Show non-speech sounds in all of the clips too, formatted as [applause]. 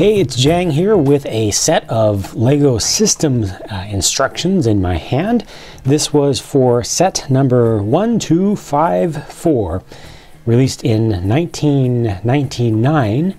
Hey, it's Jang here with a set of LEGO Systems uh, instructions in my hand. This was for set number 1254, released in 1999.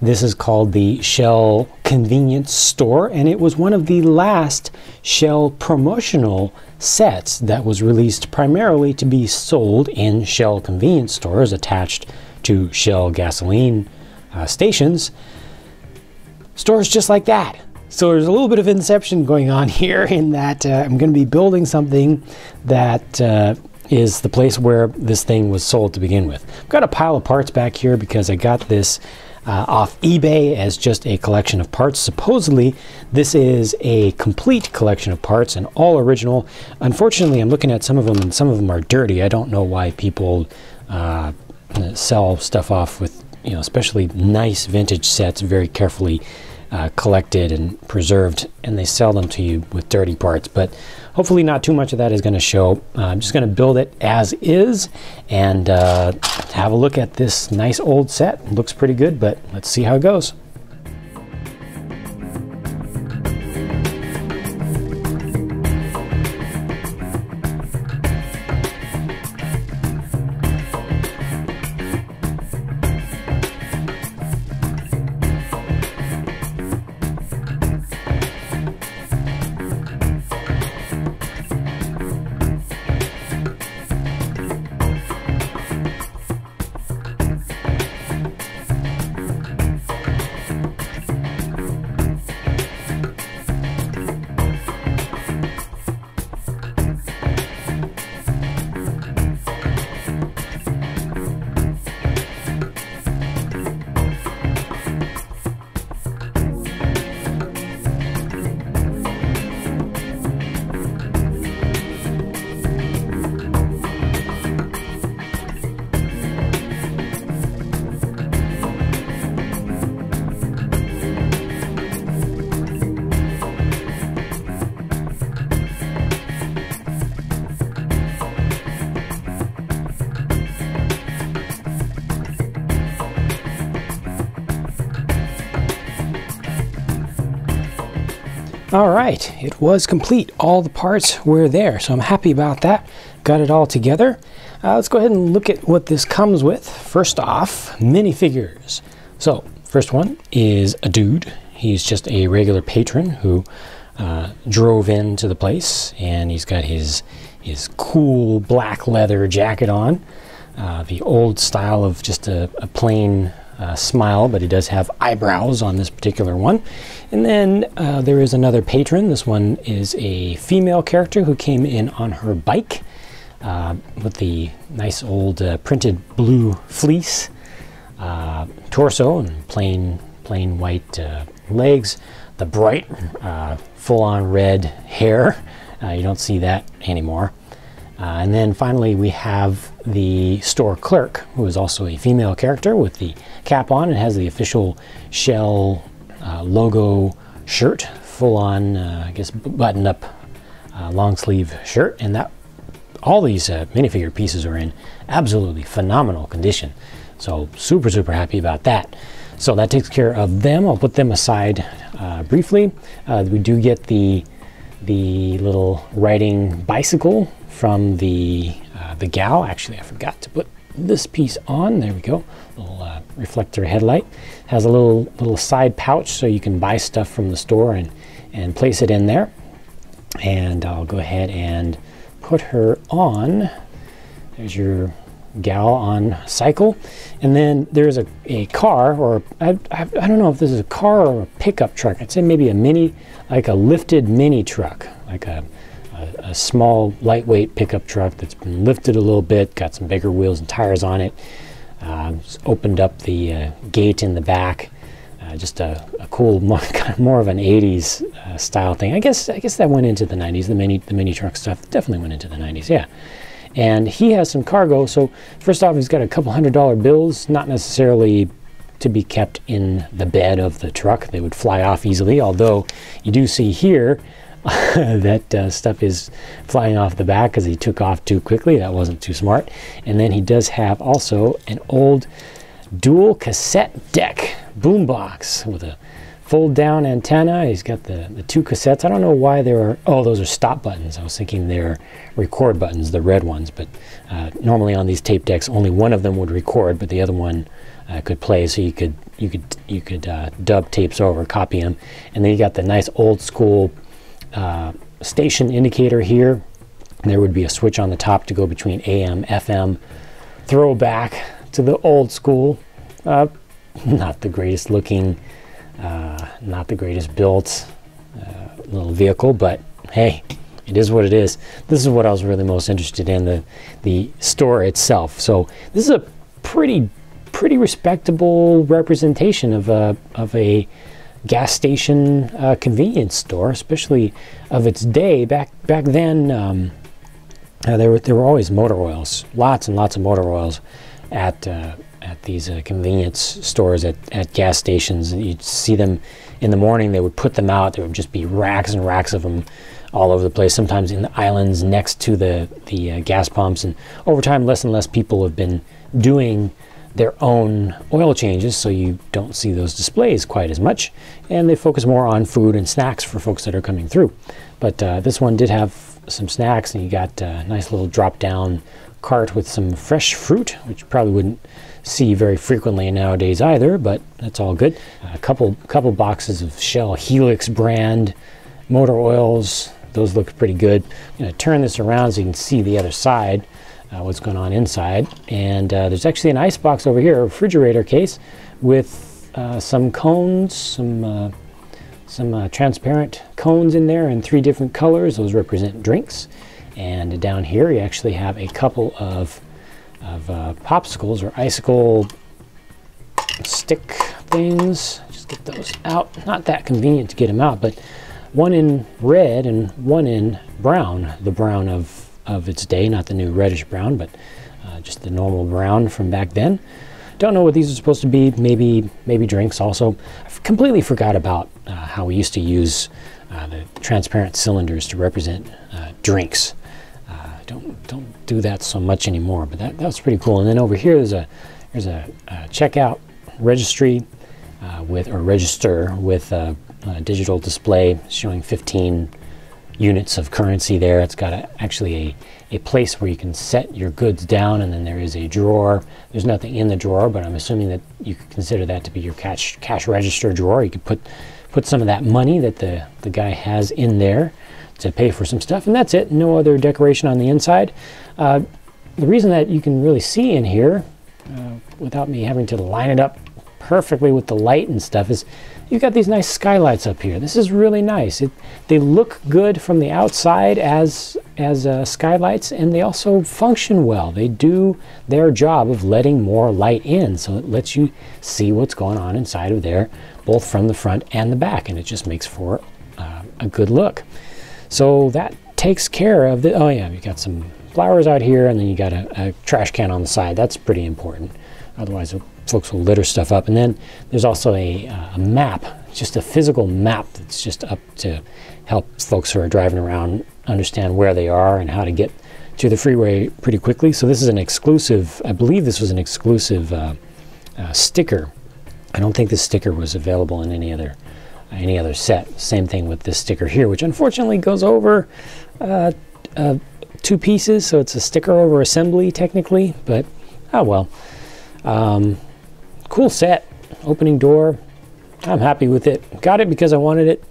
This is called the Shell Convenience Store, and it was one of the last Shell promotional sets that was released primarily to be sold in Shell convenience stores attached to Shell gasoline uh, stations stores just like that. So there's a little bit of inception going on [laughs] here in that uh, I'm going to be building something that uh, is the place where this thing was sold to begin with. I've got a pile of parts back here because I got this uh, off eBay as just a collection of parts. Supposedly, this is a complete collection of parts and all original. Unfortunately, I'm looking at some of them and some of them are dirty. I don't know why people uh, sell stuff off with, you know, especially nice vintage sets very carefully uh, collected and preserved, and they sell them to you with dirty parts. But hopefully, not too much of that is going to show. Uh, I'm just going to build it as is and uh, have a look at this nice old set. Looks pretty good, but let's see how it goes. All right, it was complete. All the parts were there, so I'm happy about that. Got it all together. Uh, let's go ahead and look at what this comes with. First off, minifigures. So, first one is a dude. He's just a regular patron who uh, drove into the place, and he's got his his cool black leather jacket on. Uh, the old style of just a, a plain uh, smile, but he does have eyebrows on this particular one. And then uh, there is another patron. This one is a female character who came in on her bike uh, with the nice old uh, printed blue fleece uh, torso and plain plain white uh, legs. The bright, full-on red hair. you don't see that anymore. Uh, and then finally, we have the store clerk, who is also a female character with the cap on and has the official Shell uh, logo shirt, full on, uh, I guess, button up uh, long sleeve shirt. And that all these uh, minifigure pieces are in absolutely phenomenal condition. So, super, super happy about that. So, that takes care of them. I'll put them aside uh, briefly. we do get the the little riding bicycle from the uh, the gal. Actually, I forgot to put this piece on. There we go. Little uh, reflector headlight has a little little side pouch so you can buy stuff from the store and and place it in there. And I'll go ahead and put her on. There's your gal on cycle. And then there's a, a car, or I, I, I, don't know if this is a car or a pickup truck. I'd say maybe a mini, like a lifted mini truck, like a, a, a small, lightweight pickup truck that's been lifted a little bit, got some bigger wheels and tires on it. Uh, opened up the uh, gate in the back. Uh, just a, a, cool, [laughs] more, kind of more of an 80s uh, style thing. I guess I guess that went into the 90s. The mini the mini truck stuff definitely went into the 90s. Yeah. And he has some cargo. So first off, he's got a couple hundred dollar bills, not necessarily to be kept in the bed of the truck. They would fly off easily, although you do see here [laughs] that uh, stuff is flying off the back because he took off too quickly. That wasn't too smart. And then he does have also an old dual cassette deck boombox with a fold down antenna. He's got the, the two cassettes. I don't know why there are, oh, those are stop buttons. I was thinking they're record buttons, the red ones, but uh, normally on these tape decks, only one of them would record, but the other one uh, could play, so you could you could you could uh, dub tapes over, copy them, and then you got the nice old school uh, station indicator here. There would be a switch on the top to go between AM, FM. Throwback to the old school. Uh, not the greatest looking uh, not the greatest built uh, little vehicle, but hey, it is what it is. This is what I was really most interested in the the store itself. So this is a pretty pretty respectable representation of a of a gas station uh, convenience store, especially of its day. Back back then, um, uh, there were there were always motor oils, lots and lots of motor oils at uh, at these uh, convenience stores at, at gas stations. You'd see them in the morning, they would put them out. There would just be racks and racks of them all over the place, sometimes in the islands next to the, the uh, gas pumps. And over time, less and less people have been doing their own oil changes, so you don't see those displays quite as much. And they focus more on food and snacks for folks that are coming through. But uh, this one did have some snacks, and you got a nice little drop down cart with some fresh fruit, which probably wouldn't see very frequently nowadays either, but that's all good. A couple couple boxes of Shell Helix brand motor oils. Those look pretty good. I'm going to turn this around so you can see the other side, uh, what's going on inside. And uh, there's actually an ice box over here, a refrigerator case with uh, some cones, some uh, some uh, transparent cones in there in three different colors. Those represent drinks. And down here you actually have a couple of of uh, popsicles or icicle stick things. Just get those out. Not that convenient to get them out, but one in red and one in brown. The brown of, of its day, not the new reddish brown, but uh, just the normal brown from back then. Don't know what these are supposed to be. Maybe maybe drinks also. I completely forgot about uh, how we used to use uh, the transparent cylinders to represent uh, drinks don't don't do that so much anymore. But that, that was pretty cool. And then over here there's a there's a, a checkout registry uh, with or register with a, a, digital display showing 15 units of currency there. It's got a, actually a, a place where you can set your goods down, and then there is a drawer. There's nothing in the drawer, but I'm assuming that you could consider that to be your cash cash register drawer. You could put put some of that money that the the guy has in there to pay for some stuff, and that's it. No other decoration on the inside. Uh, the reason that you can really see in here, uh, without me having to line it up perfectly with the light and stuff, is you've got these nice skylights up here. This is really nice. It, they look good from the outside as as uh, skylights, and they also function well. They do their job of letting more light in, so it lets you see what's going on inside of there, both from the front and the back, and it just makes for uh, a good look. So that takes care of the, oh yeah, you've got some flowers out here and then you got a, a trash can on the side. That's pretty important. Otherwise, folks will litter stuff up. And then there's also a, uh, a map, just a physical map that's just up to help folks who are driving around understand where they are and how to get to the freeway pretty quickly. So this is an exclusive, I believe this was an exclusive uh, uh, sticker. I don't think this sticker was available in any other any other set. Same thing with this sticker here, which unfortunately goes over uh, uh, two pieces, so it's a sticker over assembly technically, but oh well. Um, cool set, opening door. I'm happy with it. Got it because I wanted it,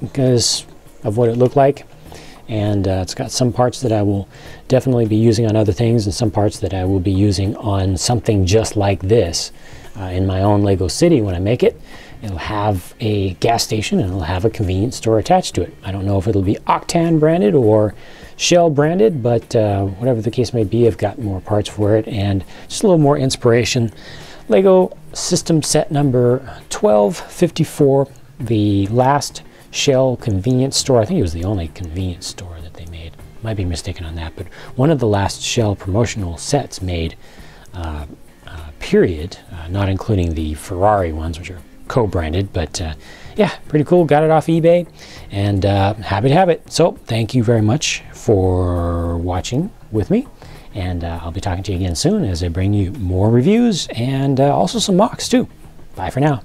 because of what it looked like. And uh, it's got some parts that I will definitely be using on other things, and some parts that I will be using on something just like this uh, in my own Lego City when I make it. It'll have a gas station and it'll have a convenience store attached to it. I don't know if it'll be Octan branded or Shell branded, but uh, whatever the case may be, I've got more parts for it and just a little more inspiration. Lego system set number 1254, the last Shell convenience store. I think it was the only convenience store that they made. Might be mistaken on that, but one of the last Shell promotional sets made, uh, uh, period, uh, not including the Ferrari ones, which are co-branded, but uh, yeah, pretty cool. Got it off eBay and uh, happy to have it. So thank you very much for watching with me. And uh, I'll be talking to you again soon as I bring you more reviews and uh, also some MOCs too. Bye for now.